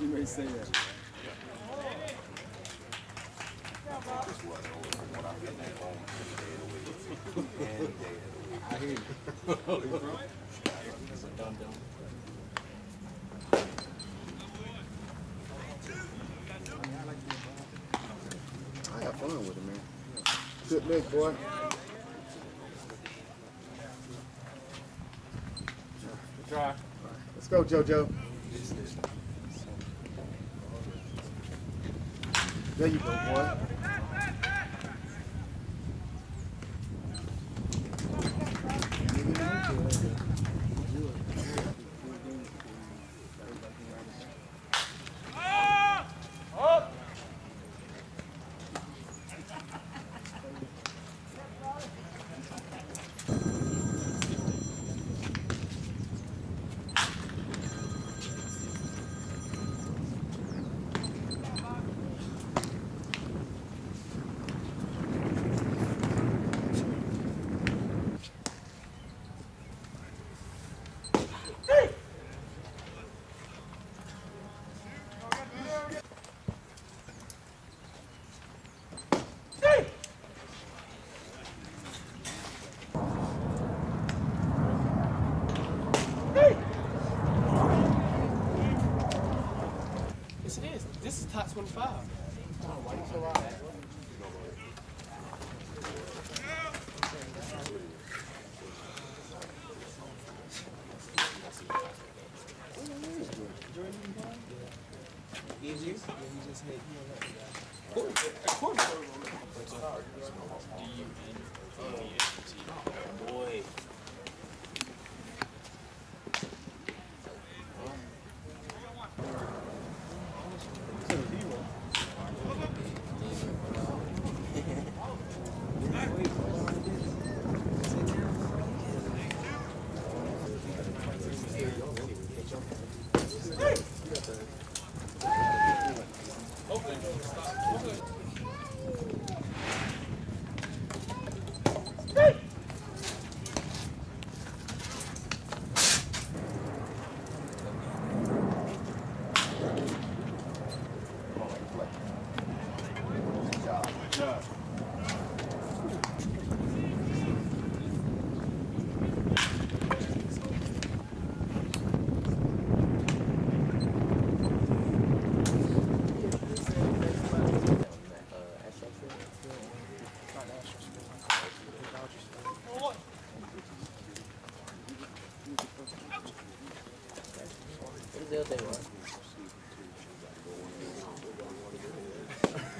You may say that. I hear you. I have fun with it, man. Good lick, boy. Try. Let's go, JoJo. There you go, boy. Yes, it is. This is top 25. Easier?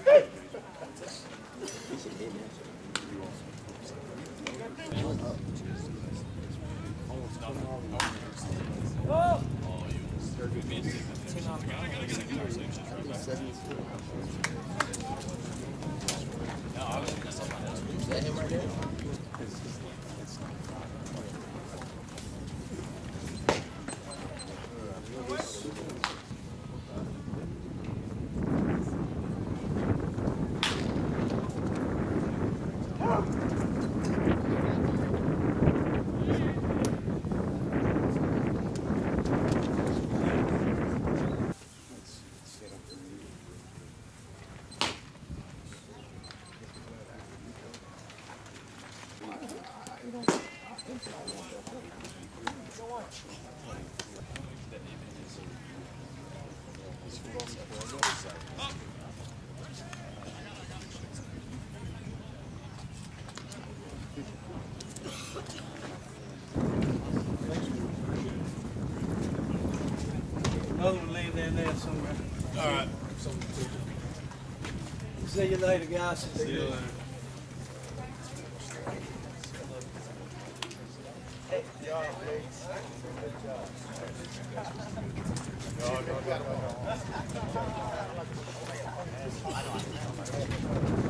There somewhere. All right. See you later, guys. See you later. Y'all got